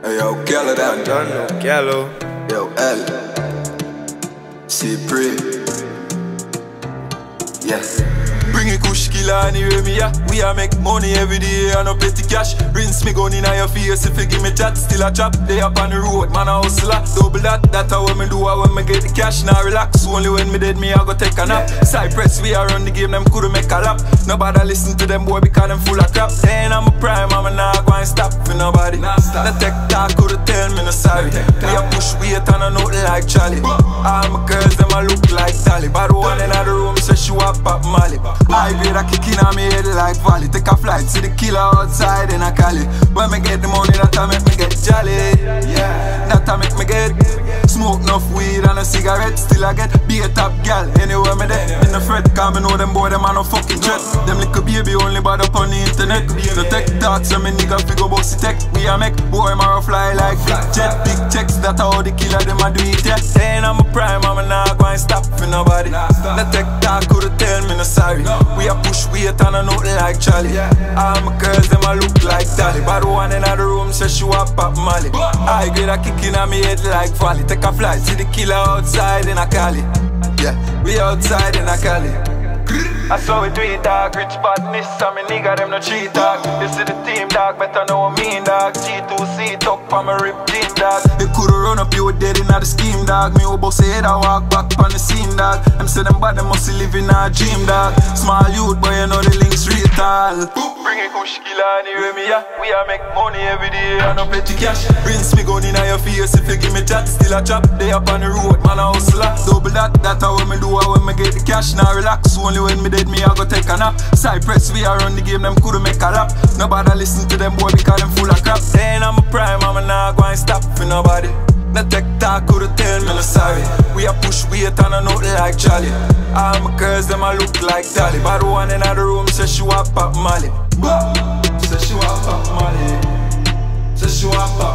Hey, yo, Gallo that Done Know Kello. Yo, L. Cypri. Yes. Bring it Kush Killa anyway me yeah. We a make money every day and no petty cash. Rinse me gun inna your face if you give me chat Still a chop, they up on the road, man a hustler. Double that, that a what me do a when me get the cash. Now relax, only when me dead me I go take a nap. Cypress we a run the game, them coulda make a lap. Nobody listen to them boy because them full of crap. Then I'm a prime, I'm a nah go and stop for nobody. The tech talk coulda tell me no sorry. We a push weight and a nothing like Charlie. All my girls them a look like Dolly But one in the room say she want pop I grade a kick in me head like Valley Take a flight, see the killer outside in a Cali. When me get the money that I make me get jolly. Yeah, that I make me get Smoke enough weed and a cigarette. Still I get be a top gal anywhere me there. In the fret, cause me know them boy them are no fucking threat. Them little baby only bad up on the internet. No tech talk so me nigga figure boss tech. We a make boy marrow fly like big jet. Big checks that how the killer them a do it yeah Then I'm a prime, I'm a We a push weight and a nothing like Charlie. All my girls them a look like Dolly. But one in the room say she want pop Molly. I get a kick in me head like Valley Take a flight, see the killer outside in a Cali. Yeah, we outside in a Cali. I saw it tweet dog, rich badness, and me nigga them no cheat dog. This is the team dog, better know me mean dog. G2C rip jean dog. They coulda run up, you were dead in the scheme dog. Me obo say head, I walk back on the scene dog. Them say them bad, them must live in a dream dog. Small youth, but you know the real tall Bring it Kush Killa anyway me yeah. We a make money every day and no petty cash. Rinse me gun inna your face if you give me chat Still a chop, they up on the road, man a hustler. Double that, that a when me do when me get the cash. Now relax, only when me dead me I go take a nap. Cypress we a run the game, them coulda make a lap Nobody listen to them boy because them full of crap. Then I'm a prime, I'm a nah go and stop for nobody. No tech talk could have tell me sorry. We a push weight and I know like Charlie. All my girls, them I look like Dolly. But the one in the room says she want pop Molly. Says she want pop Molly. Says she want pop